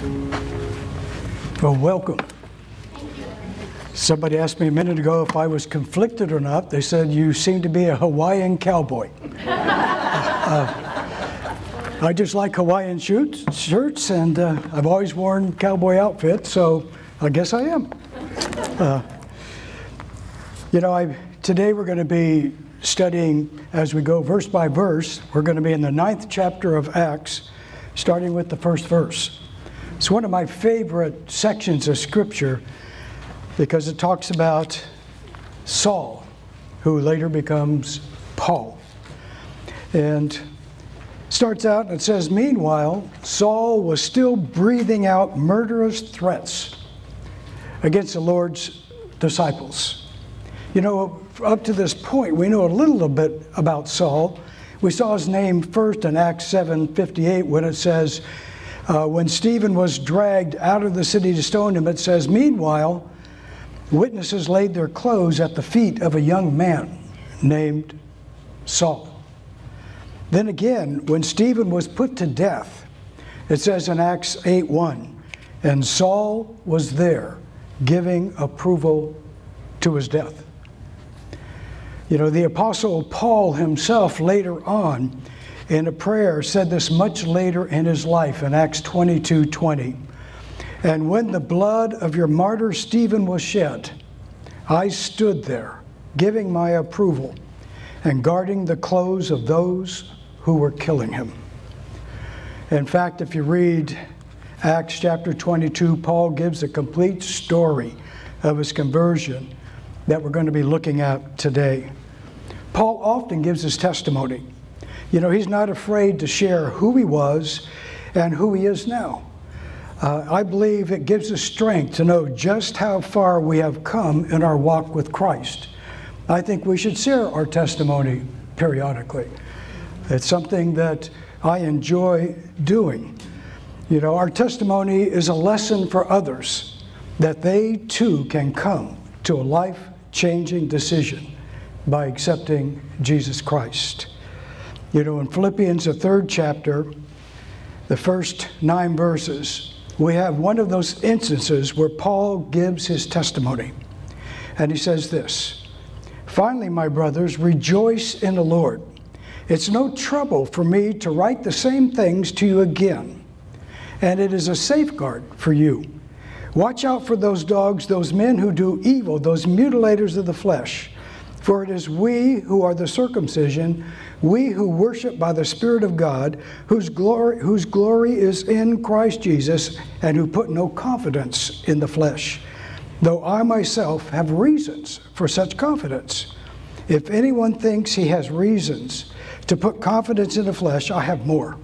Well, welcome. Somebody asked me a minute ago if I was conflicted or not. They said, You seem to be a Hawaiian cowboy. uh, I just like Hawaiian shirts, shirts and uh, I've always worn cowboy outfits, so I guess I am. Uh, you know, I, today we're going to be studying as we go verse by verse. We're going to be in the ninth chapter of Acts, starting with the first verse. It's one of my favorite sections of Scripture because it talks about Saul, who later becomes Paul. And starts out and it says, Meanwhile, Saul was still breathing out murderous threats against the Lord's disciples. You know, up to this point, we know a little bit about Saul. We saw his name first in Acts 7:58 when it says, uh, when Stephen was dragged out of the city to stone him, it says, Meanwhile, witnesses laid their clothes at the feet of a young man named Saul. Then again, when Stephen was put to death, it says in Acts 8 1, and Saul was there giving approval to his death. You know, the Apostle Paul himself later on in a prayer said this much later in his life in Acts 22 20. And when the blood of your martyr Stephen was shed, I stood there, giving my approval and guarding the clothes of those who were killing him. In fact, if you read Acts chapter 22, Paul gives a complete story of his conversion that we're going to be looking at today. Paul often gives his testimony. You know, he's not afraid to share who he was and who he is now. Uh, I believe it gives us strength to know just how far we have come in our walk with Christ. I think we should share our testimony periodically. It's something that I enjoy doing. You know, our testimony is a lesson for others that they too can come to a life changing decision by accepting Jesus Christ. You know, in Philippians, the third chapter, the first nine verses, we have one of those instances where Paul gives his testimony. And he says this Finally, my brothers, rejoice in the Lord. It's no trouble for me to write the same things to you again, and it is a safeguard for you. Watch out for those dogs, those men who do evil, those mutilators of the flesh. For it is we who are the circumcision we who worship by the Spirit of God, whose glory, whose glory is in Christ Jesus, and who put no confidence in the flesh, though I myself have reasons for such confidence. If anyone thinks he has reasons to put confidence in the flesh, I have more.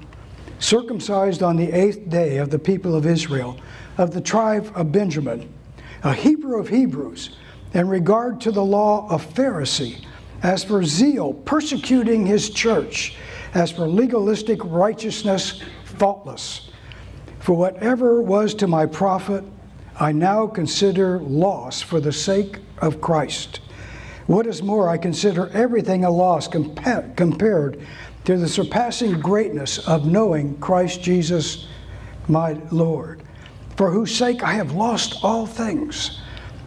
Circumcised on the eighth day of the people of Israel, of the tribe of Benjamin, a Hebrew of Hebrews, in regard to the law of Pharisee as for zeal, persecuting his church. As for legalistic righteousness, faultless. For whatever was to my profit, I now consider loss for the sake of Christ. What is more, I consider everything a loss compa- compared to the surpassing greatness of knowing Christ Jesus, my Lord, for whose sake I have lost all things.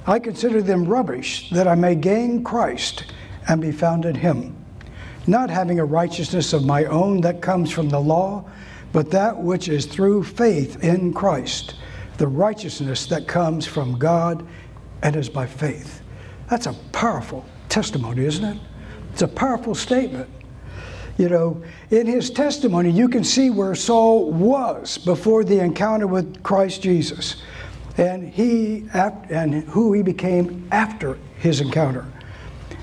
I consider them rubbish that I may gain Christ and be found in him, not having a righteousness of my own that comes from the law, but that which is through faith in Christ, the righteousness that comes from God and is by faith. That's a powerful testimony, isn't it? It's a powerful statement. You know, in his testimony, you can see where Saul was before the encounter with Christ Jesus and he and who he became after his encounter.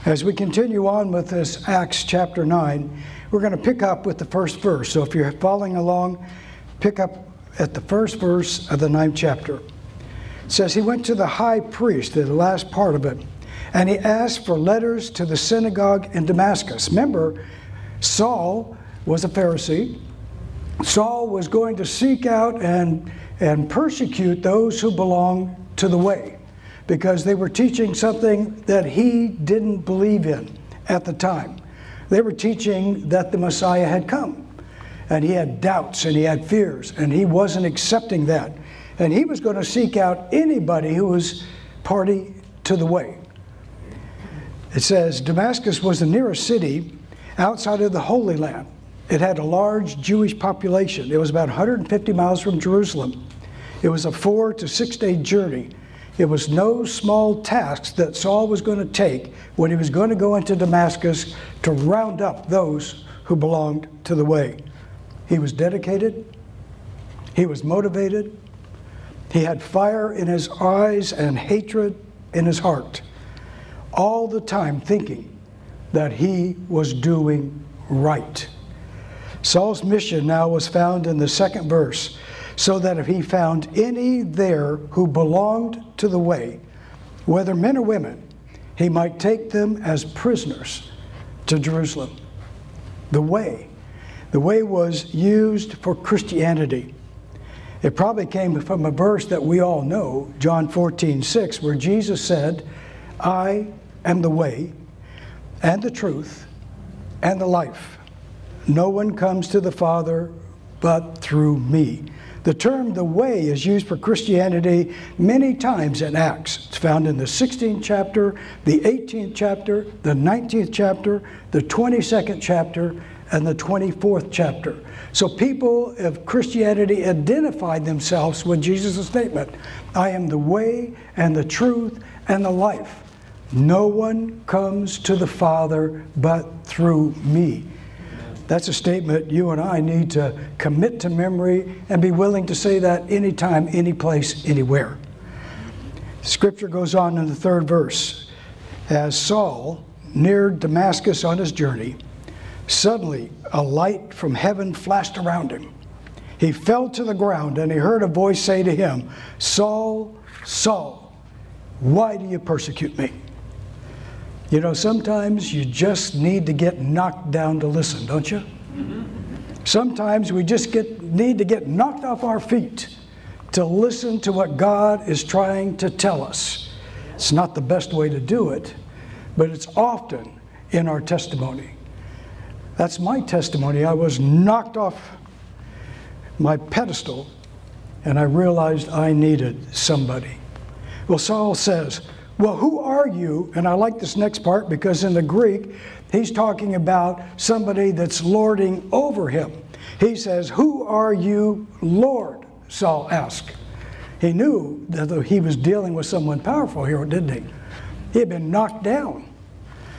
As we continue on with this Acts chapter 9, we're going to pick up with the first verse. So if you're following along, pick up at the first verse of the ninth chapter. It says, He went to the high priest, the last part of it, and he asked for letters to the synagogue in Damascus. Remember, Saul was a Pharisee. Saul was going to seek out and, and persecute those who belong to the way because they were teaching something that he didn't believe in at the time. They were teaching that the Messiah had come. And he had doubts and he had fears, and he wasn't accepting that. and he was going to seek out anybody who was party to the way. It says Damascus was the nearest city outside of the Holy Land. It had a large Jewish population. It was about 150 miles from Jerusalem. It was a four to six day journey. It was no small task that Saul was going to take when he was going to go into Damascus to round up those who belonged to the way. He was dedicated, he was motivated, he had fire in his eyes and hatred in his heart, all the time thinking that he was doing right. Saul's mission now was found in the second verse so that if he found any there who belonged to the way, whether men or women, he might take them as prisoners to Jerusalem. The way. The way was used for Christianity. It probably came from a verse that we all know, John 14, 6, where Jesus said, I am the way and the truth and the life. No one comes to the Father but through me. The term the way is used for Christianity many times in Acts. It's found in the 16th chapter, the 18th chapter, the 19th chapter, the 22nd chapter, and the 24th chapter. So people of Christianity identified themselves with Jesus' statement I am the way and the truth and the life. No one comes to the Father but through me. That's a statement you and I need to commit to memory and be willing to say that anytime, any place, anywhere. Scripture goes on in the third verse. As Saul neared Damascus on his journey, suddenly a light from heaven flashed around him. He fell to the ground and he heard a voice say to him, Saul, Saul, why do you persecute me? You know, sometimes you just need to get knocked down to listen, don't you? Sometimes we just get, need to get knocked off our feet to listen to what God is trying to tell us. It's not the best way to do it, but it's often in our testimony. That's my testimony. I was knocked off my pedestal and I realized I needed somebody. Well, Saul says, well, who are you? And I like this next part because in the Greek, he's talking about somebody that's lording over him. He says, Who are you, Lord? Saul asked. He knew that he was dealing with someone powerful here, didn't he? He had been knocked down.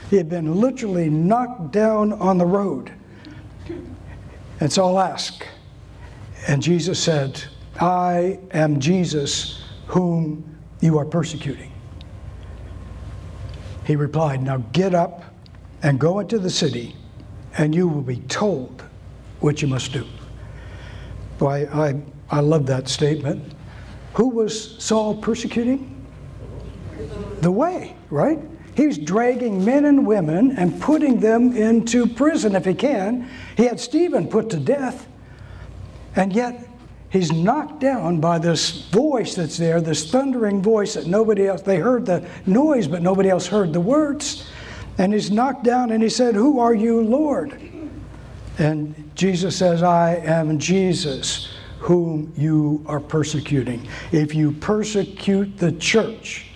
He had been literally knocked down on the road. And Saul asked, and Jesus said, I am Jesus whom you are persecuting. He replied, Now get up and go into the city, and you will be told what you must do. Boy, I, I love that statement. Who was Saul persecuting? The way, right? He's dragging men and women and putting them into prison if he can. He had Stephen put to death. And yet, he's knocked down by this voice that's there, this thundering voice that nobody else, they heard the noise, but nobody else heard the words. And he's knocked down and he said, Who are you, Lord? And Jesus says, I am Jesus whom you are persecuting. If you persecute the church,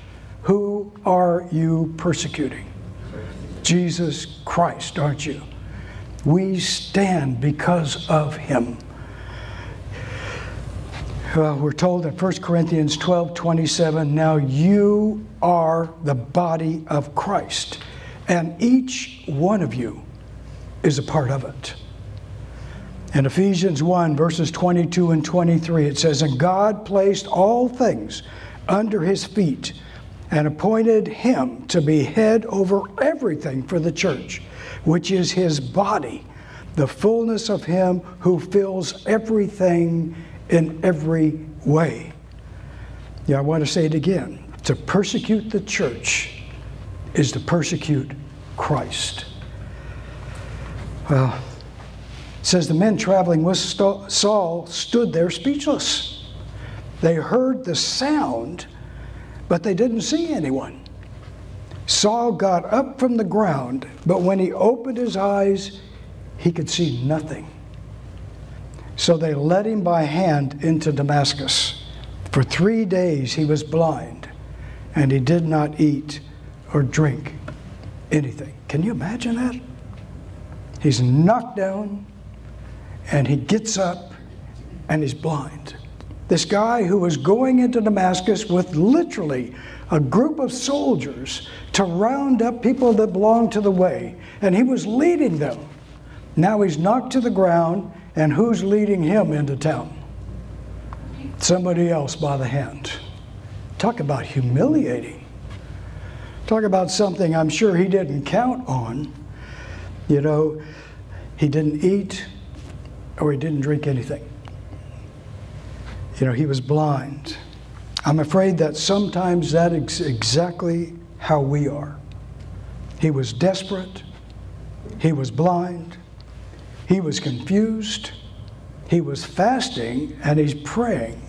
who are you persecuting? Jesus Christ, aren't you? We stand because of him. Well, we're told in 1 Corinthians 12 27, now you are the body of Christ, and each one of you is a part of it. In Ephesians 1, verses 22 and 23, it says, And God placed all things under his feet and appointed him to be head over everything for the church, which is his body, the fullness of him who fills everything in every way. Yeah, I want to say it again. To persecute the church is to persecute Christ. Well, says the men traveling with Saul stood there speechless. They heard the sound, but they didn't see anyone. Saul got up from the ground, but when he opened his eyes, he could see nothing. So they led him by hand into Damascus. For three days he was blind, and he did not eat or drink anything. Can you imagine that? He's knocked down, and he gets up, and he's blind. This guy who was going into Damascus with literally a group of soldiers to round up people that belonged to the way, and he was leading them. Now he's knocked to the ground, and who's leading him into town? Somebody else by the hand. Talk about humiliating. Talk about something I'm sure he didn't count on. You know, he didn't eat or he didn't drink anything. You know, he was blind. I'm afraid that sometimes that is exactly how we are. He was desperate, he was blind, he was confused, he was fasting, and he's praying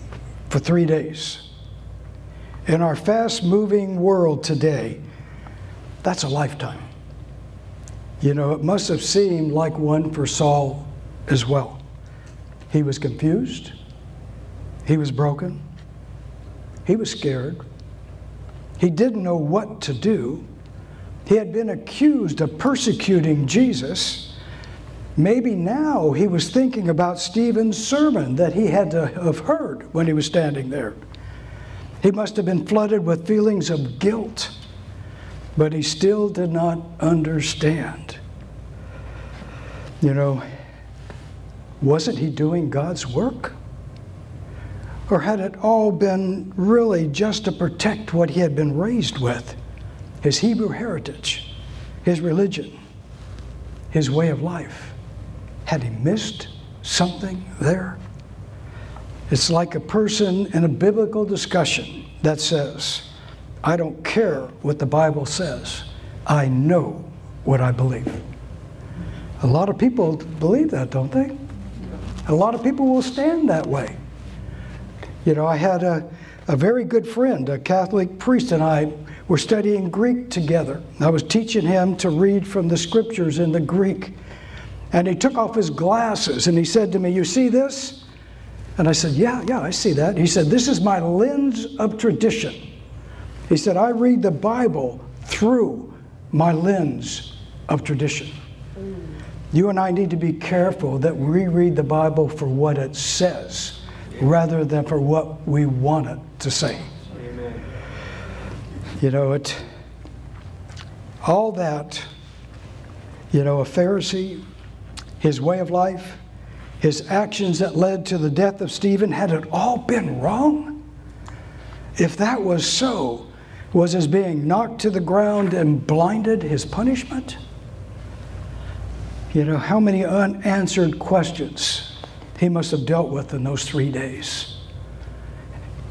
for three days. In our fast moving world today, that's a lifetime. You know, it must have seemed like one for Saul as well. He was confused, he was broken, he was scared. He didn't know what to do. He had been accused of persecuting Jesus. Maybe now he was thinking about Stephen's sermon that he had to have heard when he was standing there. He must have been flooded with feelings of guilt, but he still did not understand. You know, wasn't he doing God's work? Or had it all been really just to protect what he had been raised with his Hebrew heritage, his religion, his way of life? Had he missed something there? It's like a person in a biblical discussion that says, I don't care what the Bible says, I know what I believe. A lot of people believe that, don't they? A lot of people will stand that way. You know, I had a, a very good friend, a Catholic priest, and I were studying Greek together. I was teaching him to read from the scriptures in the Greek. And he took off his glasses and he said to me, You see this? And I said, Yeah, yeah, I see that. He said, This is my lens of tradition. He said, I read the Bible through my lens of tradition. You and I need to be careful that we read the Bible for what it says rather than for what we want it to say. Amen. You know, it, all that, you know, a Pharisee, his way of life, his actions that led to the death of Stephen, had it all been wrong? If that was so, was his being knocked to the ground and blinded his punishment? You know, how many unanswered questions he must have dealt with in those three days.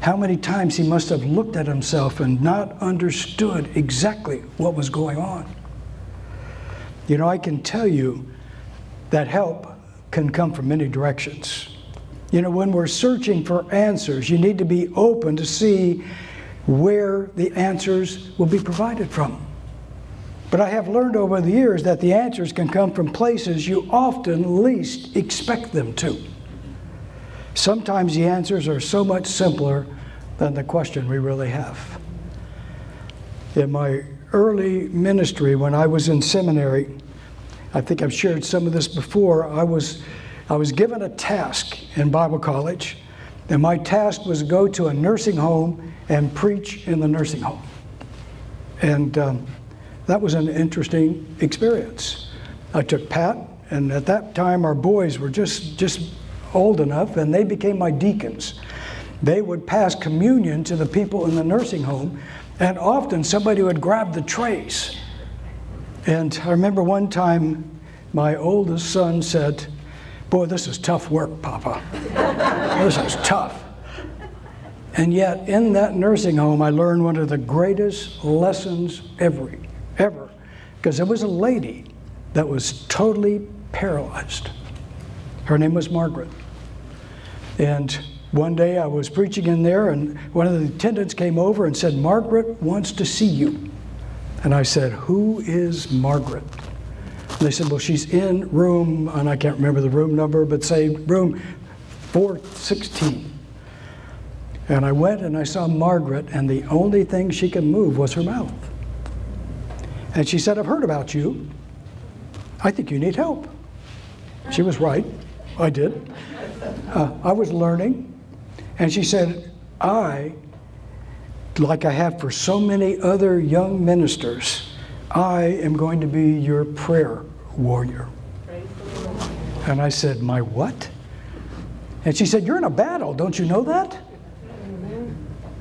How many times he must have looked at himself and not understood exactly what was going on. You know, I can tell you that help can come from many directions. You know, when we're searching for answers, you need to be open to see where the answers will be provided from. But I have learned over the years that the answers can come from places you often least expect them to. Sometimes the answers are so much simpler than the question we really have. In my early ministry, when I was in seminary, I think I've shared some of this before, I was, I was given a task in Bible college, and my task was to go to a nursing home and preach in the nursing home. And um, that was an interesting experience. I took Pat, and at that time our boys were just just old enough, and they became my deacons. They would pass communion to the people in the nursing home, and often somebody would grab the trays. And I remember one time my oldest son said, Boy, this is tough work, Papa. this is tough. And yet, in that nursing home, I learned one of the greatest lessons ever ever, because there was a lady that was totally paralyzed. Her name was Margaret. And one day I was preaching in there, and one of the attendants came over and said, Margaret wants to see you. And I said, Who is Margaret? And they said, Well, she's in room, and I can't remember the room number, but say room 416. And I went and I saw Margaret, and the only thing she could move was her mouth. And she said, I've heard about you. I think you need help. She was right. I did. Uh, I was learning. And she said, I, like I have for so many other young ministers, I am going to be your prayer warrior. And I said, My what? And she said, You're in a battle, don't you know that?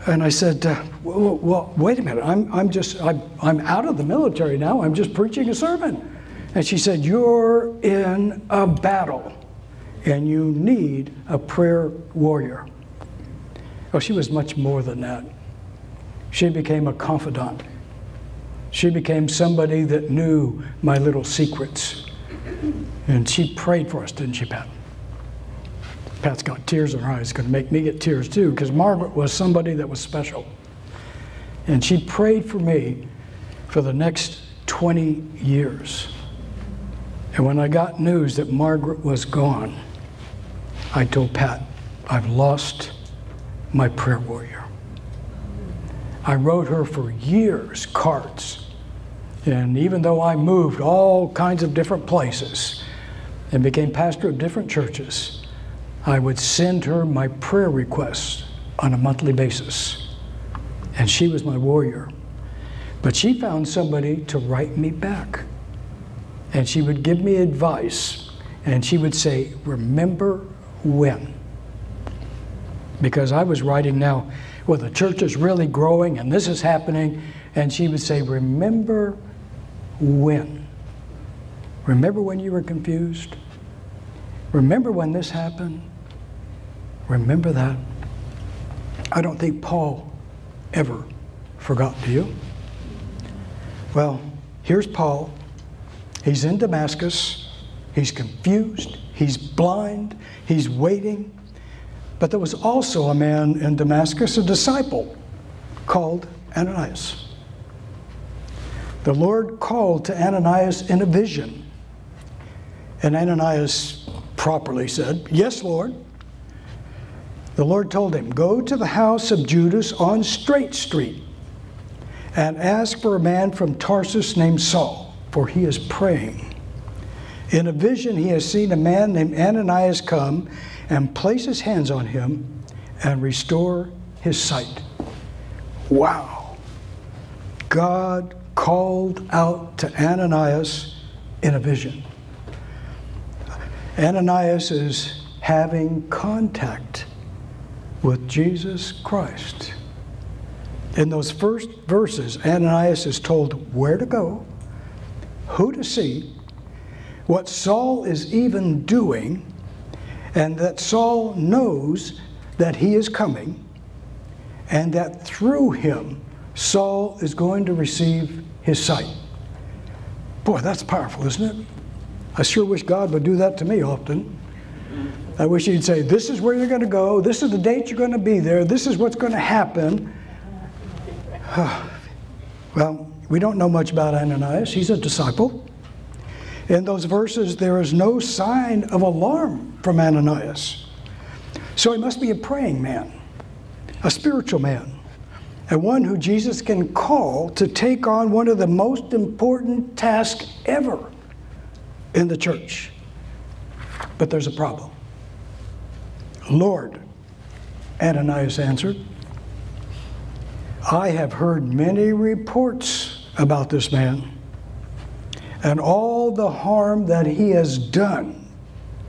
And I said, uh, well, well, wait a minute, I'm, I'm just, I'm, I'm out of the military now, I'm just preaching a sermon. And she said, You're in a battle and you need a prayer warrior. Well, she was much more than that. She became a confidant. She became somebody that knew my little secrets. And she prayed for us, didn't she, Pat? Pat's got tears in her eyes. It's going to make me get tears too, because Margaret was somebody that was special. And she prayed for me for the next 20 years. And when I got news that Margaret was gone, I told Pat, I've lost my prayer warrior. I wrote her for years cards. And even though I moved all kinds of different places and became pastor of different churches, I would send her my prayer requests on a monthly basis. And she was my warrior. But she found somebody to write me back. And she would give me advice. And she would say, Remember when? Because I was writing now, well, the church is really growing and this is happening. And she would say, Remember when? Remember when you were confused? Remember when this happened? Remember that? I don't think Paul ever forgot, do you? Well, here's Paul. He's in Damascus. He's confused. He's blind. He's waiting. But there was also a man in Damascus, a disciple, called Ananias. The Lord called to Ananias in a vision. And Ananias properly said, Yes, Lord. The Lord told him, Go to the house of Judas on Straight Street and ask for a man from Tarsus named Saul, for he is praying. In a vision, he has seen a man named Ananias come and place his hands on him and restore his sight. Wow. God called out to Ananias in a vision. Ananias is having contact with Jesus Christ. In those first verses, Ananias is told where to go, who to see, what Saul is even doing, and that Saul knows that he is coming, and that through him, Saul is going to receive his sight. Boy, that's powerful, isn't it? I sure wish God would do that to me often. I wish he'd say, This is where you're going to go. This is the date you're going to be there. This is what's going to happen. well, we don't know much about Ananias. He's a disciple. In those verses, there is no sign of alarm from Ananias. So he must be a praying man, a spiritual man, and one who Jesus can call to take on one of the most important tasks ever in the church. But there's a problem. Lord, Ananias answered, I have heard many reports about this man and all the harm that he has done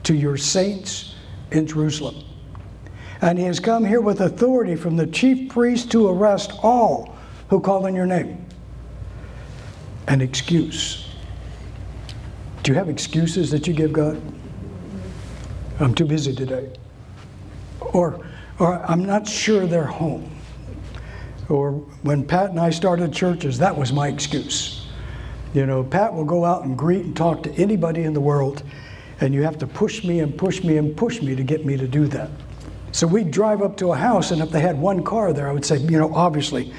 to your saints in Jerusalem. And he has come here with authority from the chief priest to arrest all who call on your name. An excuse. Do you have excuses that you give God? I'm too busy today or, or I'm not sure they're home. Or when Pat and I started churches, that was my excuse. You know, Pat will go out and greet and talk to anybody in the world, and you have to push me and push me and push me to get me to do that. So we'd drive up to a house, and if they had one car there, I would say, you know, obviously,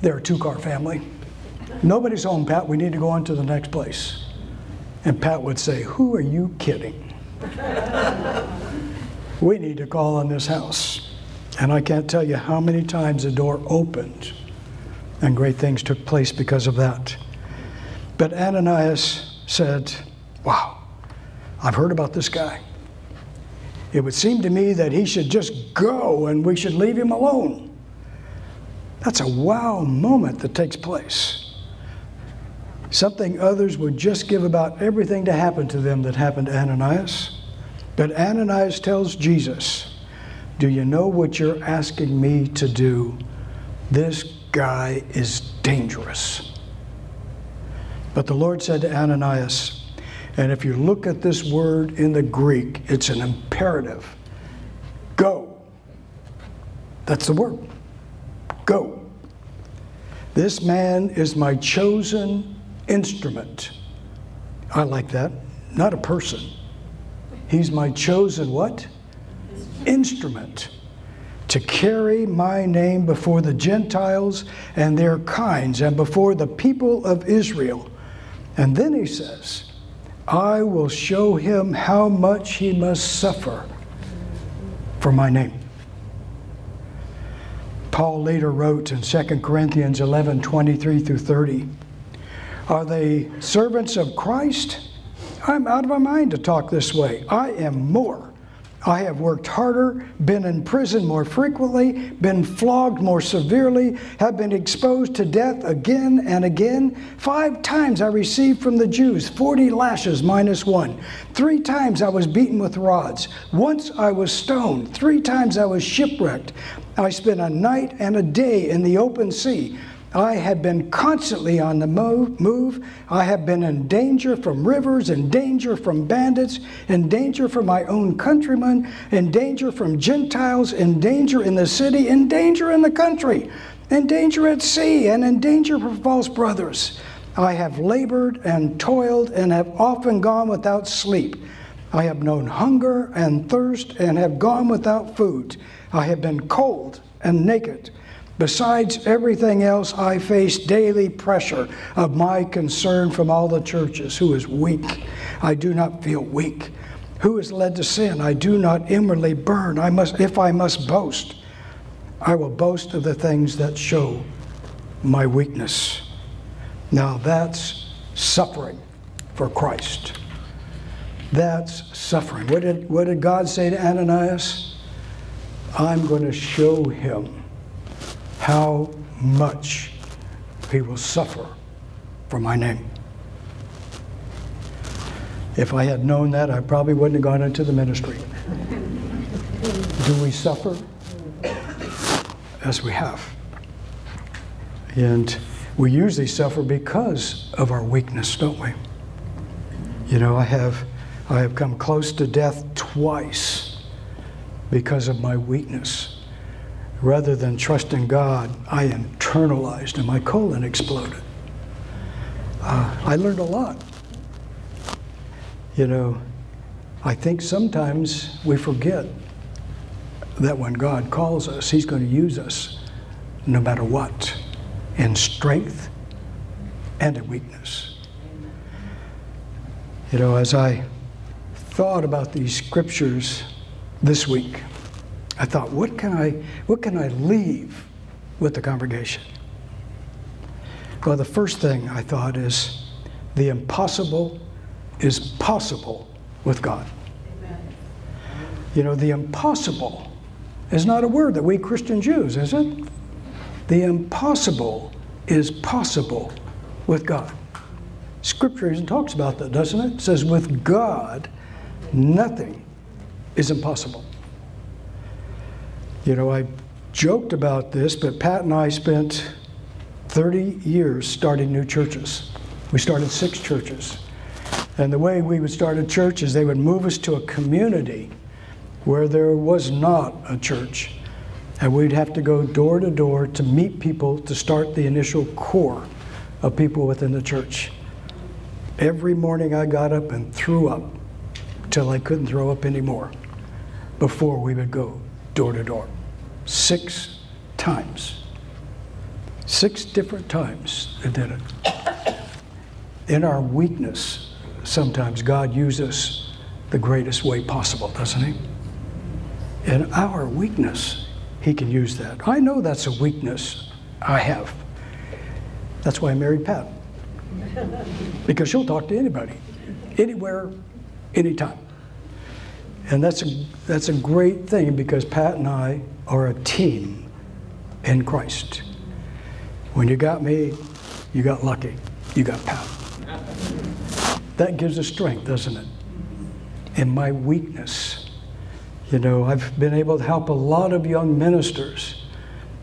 they're a two car family. Nobody's home, Pat. We need to go on to the next place. And Pat would say, Who are you kidding? we need to call on this house. And I can't tell you how many times the door opened and great things took place because of that. But Ananias said, Wow, I've heard about this guy. It would seem to me that he should just go and we should leave him alone. That's a wow moment that takes place. Something others would just give about everything to happen to them that happened to Ananias. But Ananias tells Jesus, Do you know what you're asking me to do? This guy is dangerous. But the Lord said to Ananias, and if you look at this word in the Greek, it's an imperative go. That's the word. Go. This man is my chosen instrument. I like that. Not a person. He's my chosen what? Instrument to carry my name before the Gentiles and their kinds and before the people of Israel. And then he says, I will show him how much he must suffer for my name. Paul later wrote in 2 Corinthians 11 23 through 30 Are they servants of Christ? I'm out of my mind to talk this way. I am more. I have worked harder, been in prison more frequently, been flogged more severely, have been exposed to death again and again. Five times I received from the Jews 40 lashes minus one. Three times I was beaten with rods. Once I was stoned. Three times I was shipwrecked. I spent a night and a day in the open sea. I have been constantly on the move. I have been in danger from rivers, in danger from bandits, in danger from my own countrymen, in danger from Gentiles, in danger in the city, in danger in the country, in danger at sea, and in danger from false brothers. I have labored and toiled and have often gone without sleep. I have known hunger and thirst and have gone without food. I have been cold and naked. Besides everything else, I face daily pressure of my concern from all the churches. Who is weak? I do not feel weak. Who is led to sin? I do not inwardly burn. I must, if I must boast, I will boast of the things that show my weakness. Now that's suffering for Christ. That's suffering. What did, what did God say to Ananias? I'm going to show him how much he will suffer for my name. If I had known that, I probably wouldn't have gone into the ministry. Do we suffer? As we have. And we usually suffer because of our weakness, don't we? You know, I have, I have come close to death twice because of my weakness rather than trusting God, I internalized and my colon exploded. Uh, I learned a lot. You know, I think sometimes we forget that when God calls us, He's going to use us no matter what, in strength and in weakness. You know, as I thought about these scriptures this week, I thought, what can I, what can I leave with the congregation? Well, the first thing I thought is the impossible is possible with God. Amen. You know, the impossible is not a word that we Christians use, is it? The impossible is possible with God. Scripture even talks about that, doesn't it? It says, with God, nothing is impossible. You know, I joked about this, but Pat and I spent 30 years starting new churches. We started six churches. And the way we would start a church is they would move us to a community where there was not a church. And we'd have to go door to door to meet people to start the initial core of people within the church. Every morning I got up and threw up till I couldn't throw up anymore before we would go door to door six times. Six different times they did it. In our weakness, sometimes God uses the greatest way possible, doesn't He? In our weakness, He can use that. I know that's a weakness I have. That's why I married Pat. Because she'll talk to anybody, anywhere, anytime. And that's a, that's a great thing because Pat and I are a team in Christ. When you got me, you got lucky. You got Pat. That gives us strength, doesn't it? In my weakness. You know, I've been able to help a lot of young ministers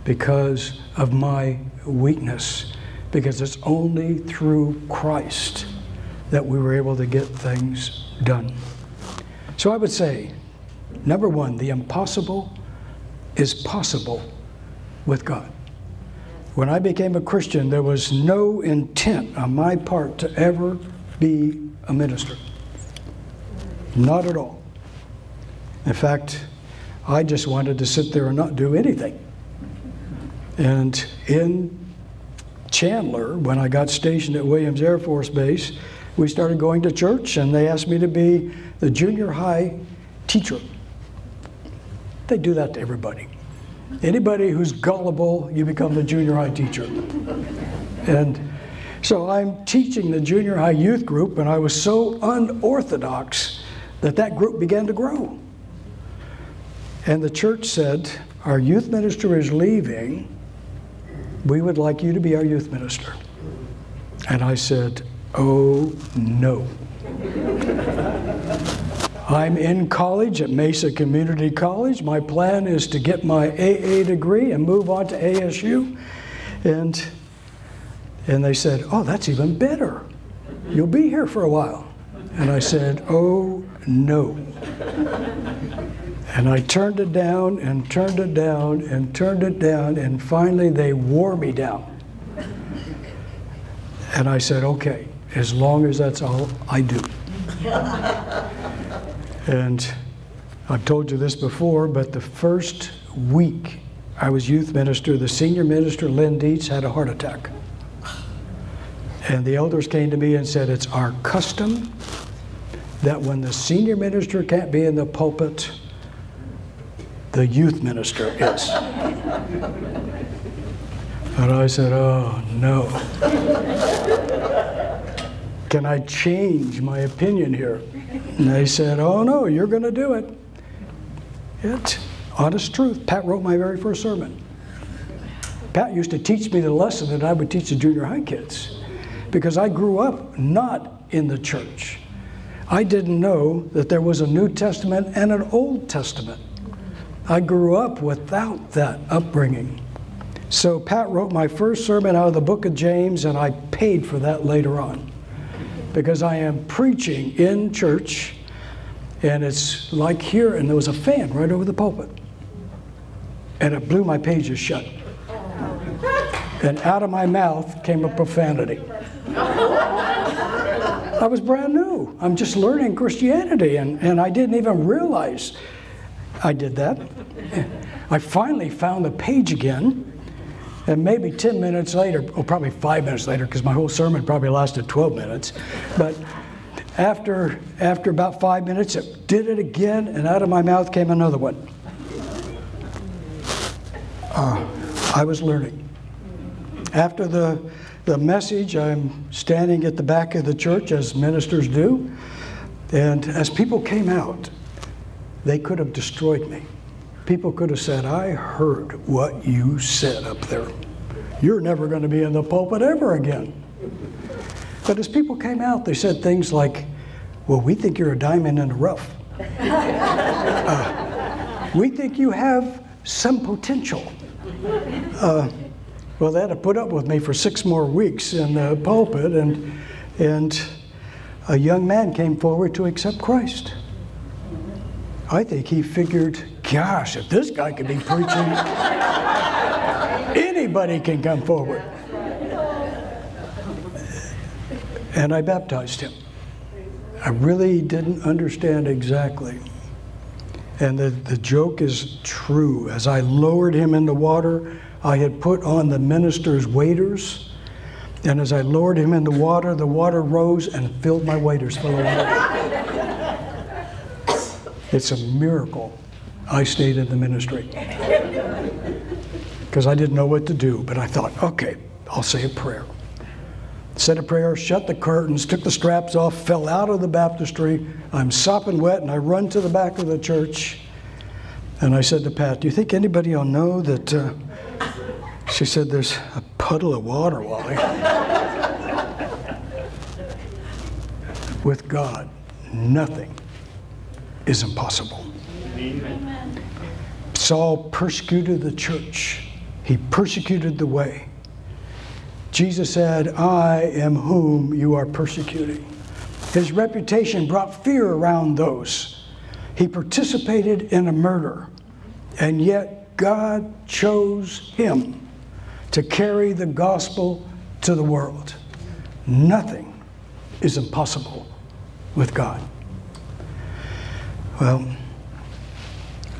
because of my weakness, because it's only through Christ that we were able to get things done. So I would say, number one, the impossible is possible with God. When I became a Christian, there was no intent on my part to ever be a minister. Not at all. In fact, I just wanted to sit there and not do anything. And in Chandler, when I got stationed at Williams Air Force Base, we started going to church and they asked me to be the junior high teacher. They do that to everybody. Anybody who's gullible, you become the junior high teacher. And so I'm teaching the junior high youth group, and I was so unorthodox that that group began to grow. And the church said, Our youth minister is leaving. We would like you to be our youth minister. And I said, Oh no. I'm in college at Mesa Community College. My plan is to get my AA degree and move on to ASU. And, and they said, Oh, that's even better. You'll be here for a while. And I said, Oh, no. And I turned it down and turned it down and turned it down, and finally they wore me down. And I said, Okay, as long as that's all I do. And I've told you this before, but the first week I was youth minister, the senior minister, Lynn Dietz, had a heart attack. And the elders came to me and said, It's our custom that when the senior minister can't be in the pulpit, the youth minister is. and I said, Oh, no. Can I change my opinion here? And they said, Oh, no, you're going to do it. It's honest truth. Pat wrote my very first sermon. Pat used to teach me the lesson that I would teach the junior high kids because I grew up not in the church. I didn't know that there was a New Testament and an Old Testament. I grew up without that upbringing. So Pat wrote my first sermon out of the book of James, and I paid for that later on because I am preaching in church, and it's like here, and there was a fan right over the pulpit, and it blew my pages shut. And out of my mouth came a profanity. I was brand new. I'm just learning Christianity, and, and I didn't even realize I did that. I finally found the page again, and maybe 10 minutes later, or probably five minutes later, because my whole sermon probably lasted 12 minutes, but after, after about five minutes, it did it again, and out of my mouth came another one. Uh, I was learning. After the, the message, I'm standing at the back of the church, as ministers do, and as people came out, they could have destroyed me. People could have said, I heard what you said up there. You're never going to be in the pulpit ever again. But as people came out, they said things like, Well, we think you're a diamond in the rough. Uh, we think you have some potential. Uh, well, they had to put up with me for six more weeks in the pulpit, and, and a young man came forward to accept Christ. I think he figured, gosh, if this guy can be preaching, anybody can come forward. And I baptized him. I really didn't understand exactly. And the, the joke is true. As I lowered him in the water, I had put on the minister's waders. And as I lowered him in the water, the water rose and filled my waders full of water. it's a miracle I stayed in the ministry. because I didn't know what to do. But I thought, okay, I'll say a prayer. Said a prayer, shut the curtains, took the straps off, fell out of the baptistry. I'm sopping wet, and I run to the back of the church. And I said to Pat, Do you think anybody will know that? Uh, she said, There's a puddle of water, Wally. With God, nothing is impossible. Amen. Saul persecuted the church, he persecuted the way. Jesus said, I am whom you are persecuting. His reputation brought fear around those. He participated in a murder, and yet God chose him to carry the gospel to the world. Nothing is impossible with God. Well,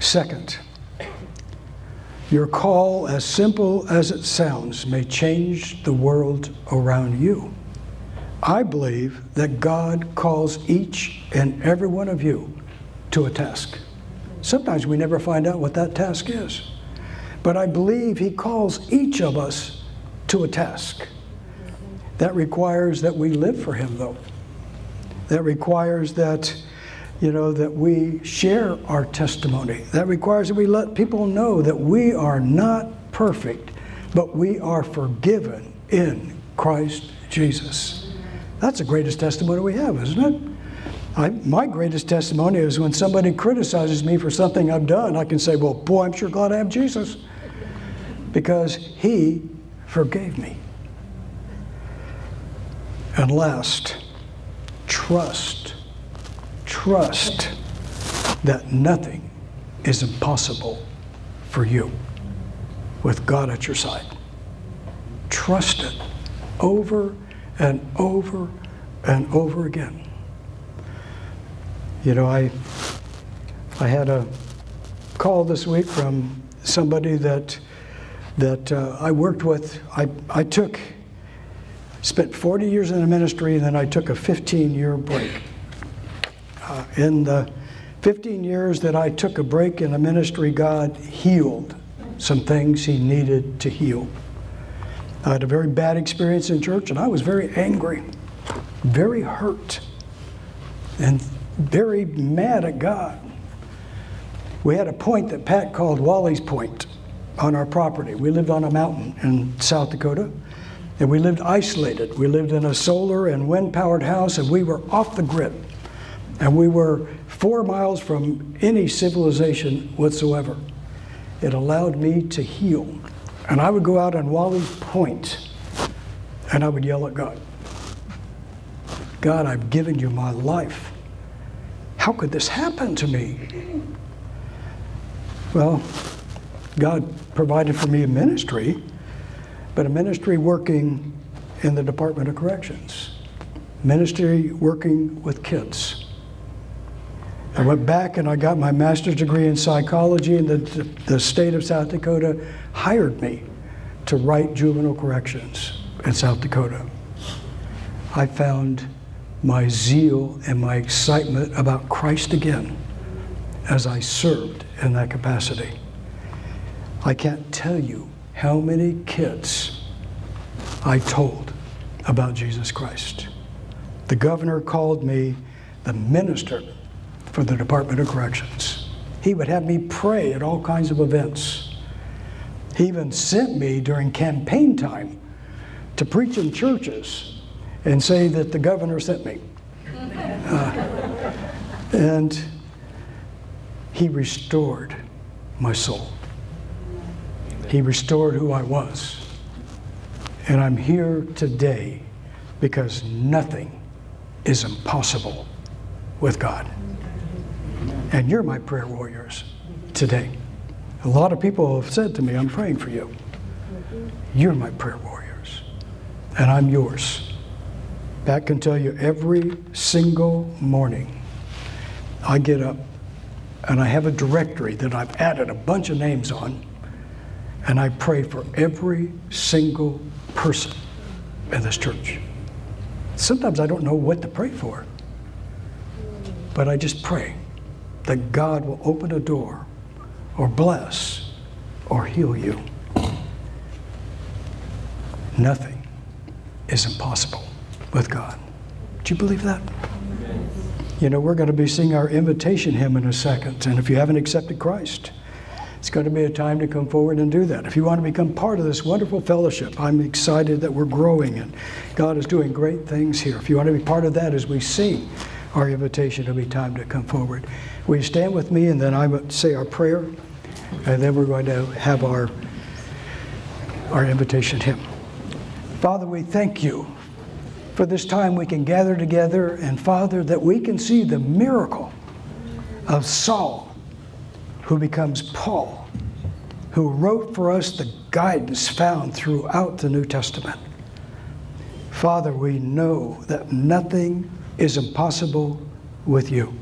second, your call, as simple as it sounds, may change the world around you. I believe that God calls each and every one of you to a task. Sometimes we never find out what that task is. But I believe He calls each of us to a task. That requires that we live for Him, though. That requires that you know, that we share our testimony. That requires that we let people know that we are not perfect, but we are forgiven in Christ Jesus. That's the greatest testimony we have, isn't it? I, my greatest testimony is when somebody criticizes me for something I've done, I can say, Well, boy, I'm sure glad I have Jesus because he forgave me. And last, trust trust that nothing is impossible for you with God at your side. Trust it over and over and over again. You know, I, I had a call this week from somebody that, that uh, I worked with. I, I took, spent 40 years in the ministry, and then I took a 15 year break uh, in the 15 years that I took a break in the ministry, God healed some things He needed to heal. I had a very bad experience in church, and I was very angry, very hurt, and very mad at God. We had a point that Pat called Wally's Point on our property. We lived on a mountain in South Dakota, and we lived isolated. We lived in a solar and wind powered house, and we were off the grid. And we were four miles from any civilization whatsoever. It allowed me to heal. And I would go out on Wally's Point and I would yell at God God, I've given you my life. How could this happen to me? Well, God provided for me a ministry, but a ministry working in the Department of Corrections, ministry working with kids. I went back and I got my master's degree in psychology, and the, the state of South Dakota hired me to write juvenile corrections in South Dakota. I found my zeal and my excitement about Christ again as I served in that capacity. I can't tell you how many kids I told about Jesus Christ. The governor called me the minister for the Department of Corrections. He would have me pray at all kinds of events. He even sent me during campaign time to preach in churches and say that the governor sent me. Uh, and he restored my soul. He restored who I was. And I'm here today because nothing is impossible with God. And you're my prayer warriors today. A lot of people have said to me, I'm praying for you. You're my prayer warriors, and I'm yours. Pat can tell you every single morning I get up and I have a directory that I've added a bunch of names on, and I pray for every single person in this church. Sometimes I don't know what to pray for, but I just pray that God will open a door or bless or heal you. nothing is impossible with God. Do you believe that? You know, we're going to be singing our invitation hymn in a second. And if you haven't accepted Christ, it's going to be a time to come forward and do that. If you want to become part of this wonderful fellowship, I'm excited that we're growing and God is doing great things here. If you want to be part of that as we sing our invitation, it'll be time to come forward. Will you stand with me and then I will say our prayer? And then we're going to have our, our invitation hymn. Father, we thank you for this time we can gather together, and Father, that we can see the miracle of Saul, who becomes Paul, who wrote for us the guidance found throughout the New Testament. Father, we know that nothing is impossible with you.